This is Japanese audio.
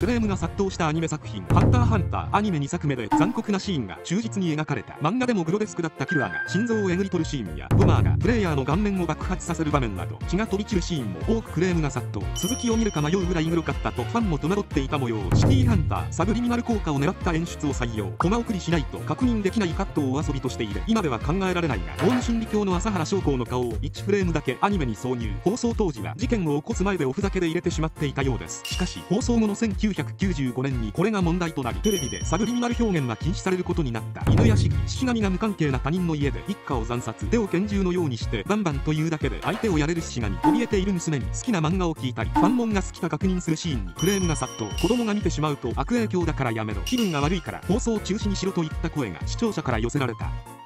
クレームが殺到したアニメ作品「ハンターハンター」アニメ2作目で残酷なシーンが忠実に描かれた。漫画でもグロデスクだったキルアが心臓をえぐり取るシーンやボマーがプレイヤーの顔面を爆発させる場面など血が飛び散るシーンも多くクレームが殺到。続きを見るか迷うぐらいグロかったとファンも戸惑っていた模様。シティハンターサブリミナル効果を狙った演出を採用。コマ送りしないと確認できないカットをお遊びとしている。今では考えられないがオウム真理教の朝原将校の顔を1フレームだけアニメに挿入。放送当時は事件を起こす前でオフだけで入れてしまっていたようです。しかし放送後の1995年にこれが問題となりテレビでサブリミナル表現が禁止されることになった。犬屋敷式神が無関係な他人の家で一家を惨殺。手を拳銃のようにしてバンバンというだけで相手をやれる式神怯えている娘に好きな漫画を聞いたりファンモンが好きか確認するシーンにクレームが殺到。子供が見てしまうと悪影響だからやめろ。気分が悪いから放送中止にしろといった声が視聴者から寄せられた。